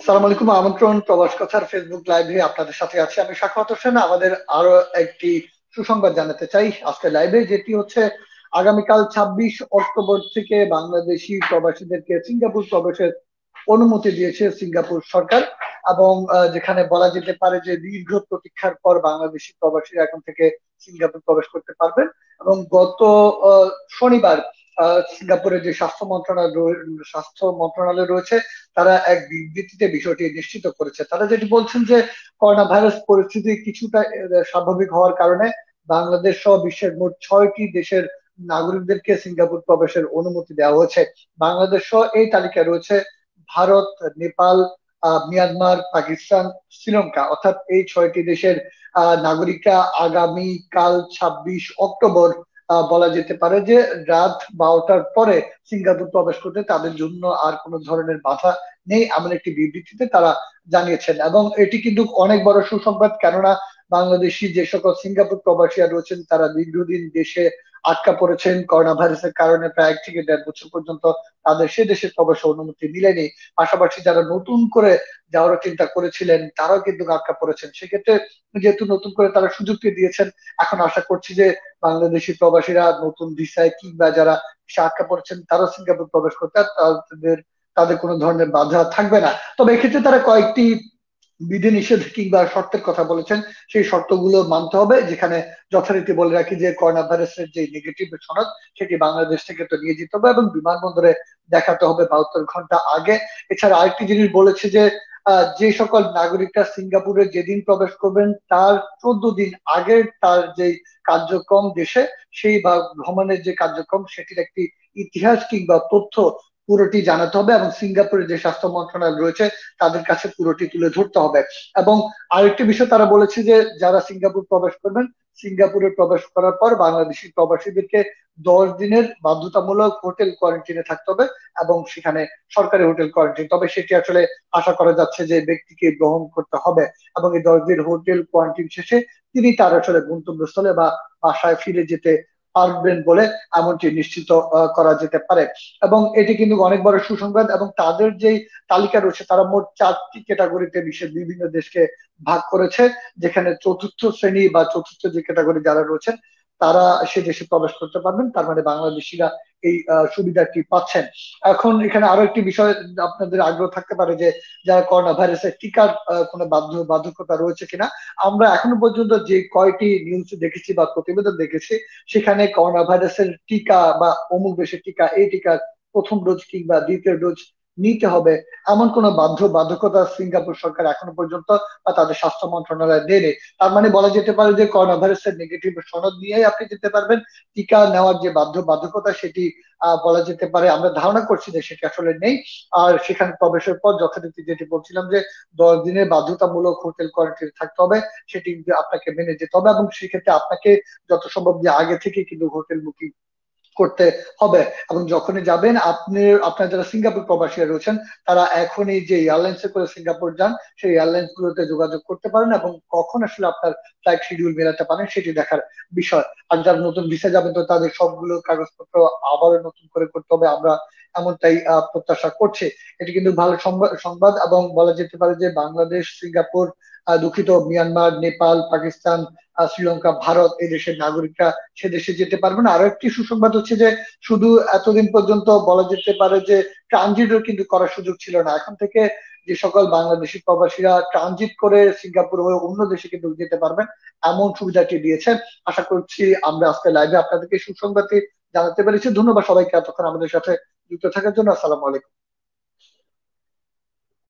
সালাম আলাইকুম আমন্ত্রণ, প্রবাস কথার ফেসবুক লাইভে আপনাদের সাথে আছি আমি হোসেন। আমাদের আরও একটি সুসংবাদ জানাতে চাই আজকে লাইভে যেটি হচ্ছে আগামীকাল ২৬ অক্টোবর থেকে বাংলাদেশি প্রবাসীদেরকে সিঙ্গাপুর প্রবেশের অনুমতি দিয়েছে সিঙ্গাপুর সরকার এবং যেখানে বলা যেতে পারে যে দীর্ঘ প্রতীক্ষার পর বাংলাদেশি প্রবাসীরা এখন থেকে সিঙ্গাপুর প্রবেশ করতে পারবেন এবং গত শনিবার সিঙ্গাপুরের যে স্বাস্থ্য মন্ত্রণালয় স্বাস্থ্য মন্ত্রণালয় রয়েছে, তারা এক বিবৃতিতে বিষয়টি নিশ্চিত করেছে। তারা যেটি বলছেন যে করোনা ভাইরাস পরিস্থিতি কিছুটা স্বাভাবিক হওয়ার কারণে বাংলাদেশ সহ বিশ্বের মোট ছয়টি দেশের নাগরিকদেরকে সিঙ্গাপুর প্রবেশের অনুমতি দেওয়া হয়েছে। বাংলাদেশ সহ এই তালিকায় রয়েছে ভারত, নেপাল মিয়ানমার, পাকিস্তান, শ্রীলঙ্কা। অর্থাৎ এই ছয়টি দেশের নাগরিকরা আগামী কাল ছাব্বিশ অক্টোবর বলা যেতে পারে যে রাত বারোটার পরে সিঙ্গাপুর প্রবেশ করতে তাদের জন্য আর কোনো ধরনের বাধা নেই, এমন একটি বিবৃতিতে তারা জানিয়েছেন। এবং এটি কিন্তু অনেক বড় সুসংবাদ, কেননা বাংলাদেশি যে সকল সিঙ্গাপুর প্রবাসীরা রয়েছেন, তারা দীর্ঘদিন দেশে আটকা পড়েছেন করোনা ভাইরাসের কারণে প্রায় এক থেকে দেড় বছর পর্যন্ত তাদের সে দেশে প্রবেশ অনুমতি মিলেনি। পাশাপাশি যারা নতুন করে যাওয়ার চিন্তা করেছিলেন, তারাও কিন্তু আটকা পড়েছেন। সেক্ষেত্রে যেহেতু নতুন করে তারা সুযোগটি দিয়েছেন, এখন আশা করছি যে বাংলাদেশি প্রবাসীরা নতুন ভিসায় কিংবা যারা আটকা পড়েছেন, তারাও সিঙ্গাপুর প্রবেশ করতে তাদের তাদের কোনো ধরনের বাধা থাকবে না। তবে এক্ষেত্রে তারা কয়েকটি বিধিনিষেধ কিংবা শর্তের কথা বলেছেন, সেই শর্তগুলো মানতে হবে, যেখানে যথারীতি বলে রাখি যে করোনা ভাইরাসের যে নেগেটিভ সনদ, সেটি বাংলাদেশ থেকে তো নিয়ে যেতে হবে এবং বিমানবন্দরে দেখাতে হবে বাহাত্তর ঘণ্টা আগে। এছাড়া আরেকটি জিনিস বলেছে যে যে সকল নাগরিকরা সিঙ্গাপুরে যেদিন প্রবেশ করবেন, তার চোদ্দ দিন আগে তার যে কার্যক্রম দেশে, সেই বা ভ্রমণের যে কার্যক্রম, সেটির একটি ইতিহাস কিংবা তথ্য পুরোটি জানাতে হবে এবং সিঙ্গাপুরের যে স্বাস্থ্য মন্ত্রণালয় রয়েছে, তাদের কাছে পুরোটি তুলে ধরতে হবে। এবং আরেকটি বিষয় তারা বলেছে যে, যারা সিঙ্গাপুর প্রবেশ করবেন, সিঙ্গাপুরে প্রবেশ করার পর বাংলাদেশি প্রবাসীদেরকে দশ দিনের বাধ্যতামূলক হোটেল কোয়ারেন্টিনে থাকতে হবে এবং সেখানে সরকারি হোটেল কোয়ারেন্টিন। তবে সেটি আসলে আশা করা যাচ্ছে যে, ব্যক্তিকে গ্রহণ করতে হবে এবং এই দশ দিন হোটেল কোয়ারেন্টিন শেষে তিনি তার আসলে গন্তব্যস্থলে বা বাসায় ফিরে যেতে পারবেন বলে এমনটি নিশ্চিত করা যেতে পারে। এবং এটি কিন্তু অনেক বড় সুসংবাদ এবং তাদের যেই তালিকা রয়েছে, তারা মোট চারটি ক্যাটাগরিতে বিশ্বের বিভিন্ন দেশকে ভাগ করেছে, যেখানে চতুর্থ শ্রেণি বা চতুর্থ যে ক্যাটাগরি যারা রয়েছেন, তারা সে দেশে প্রবেশ করতে পারবেন। তার মানে বাংলাদেশিরা এই সুবিধাটি পাচ্ছেন। এখন এখানে আরও একটি বিষয় আপনাদের আগ্রহ থাকতে পারে যে, যারা করোনা ভাইরাসের টিকার কোনো বাধ্য, বাধ্যকতা রয়েছে কিনা, আমরা এখনও পর্যন্ত যে কয়টি নিউজ দেখেছি বা প্রতিবেদন দেখেছি, সেখানে করোনা ভাইরাসের টিকা বা অমুক দেশের টিকা, এই টিকা প্রথম ডোজ কিংবা দ্বিতীয় ডোজ নিতে হবে। এমন কোন বাধ্য বাধ্যকতা সিঙ্গাপুর সরকার এখনও পর্যন্ত বা তাদের স্বাস্থ্য মন্ত্রণালয় দেয়নি। তার মানে বলা যেতে পারে যে করোনা ভাইরাসের নেগেটিভ সনদ নিয়েই আপনি যেতে পারবেন। টিকা নেওয়ার যে বাধ্য বাধ্যকতা সেটি বলা যেতে পারে আমরা ধারণা করছি যে সেটি আসলে নেই। আর সেখানে প্রবেশের পর যথারীতি যেটি বলছিলাম যে দশ দিনের বাধ্যতামূলক হোটেল কোয়ারেন্টাইন থাকতে হবে, সেটি আপনাকে মেনে যেতে হবে এবং সেক্ষেত্রে আপনাকে যত সম্ভব যে আগে থেকে কিন্তু হোটেল বুকিং করতে হবে। এবং যখনই যাবেন, আপনি, আপনার যারা সিঙ্গাপুর প্রবাসী রয়েছেন, তারা এখনই যে এয়ারলাইন্সে করে সিঙ্গাপুর যান, সেই এয়ারলাইন্স গুলোতে যোগাযোগ করতে পারেন এবং কখন আসলে আপনার ফ্লাইট শিডিউল মেলাতে পারেন, সেটি দেখার বিষয়। আর যারা নতুন ভিসা যাবেন, তো তাদের সবগুলো কাগজপত্র আবারও নতুন করে করতে হবে। আমরা এমনটাই প্রত্যাশা করছে। এটি কিন্তু ভালো সংবাদ এবং বলা যেতে পারে যে বাংলাদেশ, সিঙ্গাপুর দুঃখিত, মিয়ানমার, নেপাল, পাকিস্তান শ্রীলঙ্কা, ভারত এই দেশের নাগরিকরা সে দেশে যেতে পারবে না। আরও একটি সুসংবাদ হচ্ছে যে, শুধু এতদিন পর্যন্ত বলা যেতে পারে যে ট্রানজিটও কিন্তু করার সুযোগ ছিল না। এখন থেকে যে সকল বাংলাদেশি প্রবাসীরা ট্রানজিট করে সিঙ্গাপুর হয়ে অন্য দেশে কিন্তু যেতে পারবেন, এমন সুবিধাটি দিয়েছেন আশা করছি আমরা আজকে লাইভে আপনাদেরকে সুসংবাদটি জানাতে পেরেছি। ধন্যবাদ সবাইকে এতক্ষণ আমাদের সাথে যুক্ত থাকার জন্য। আসসালামু আলাইকুম।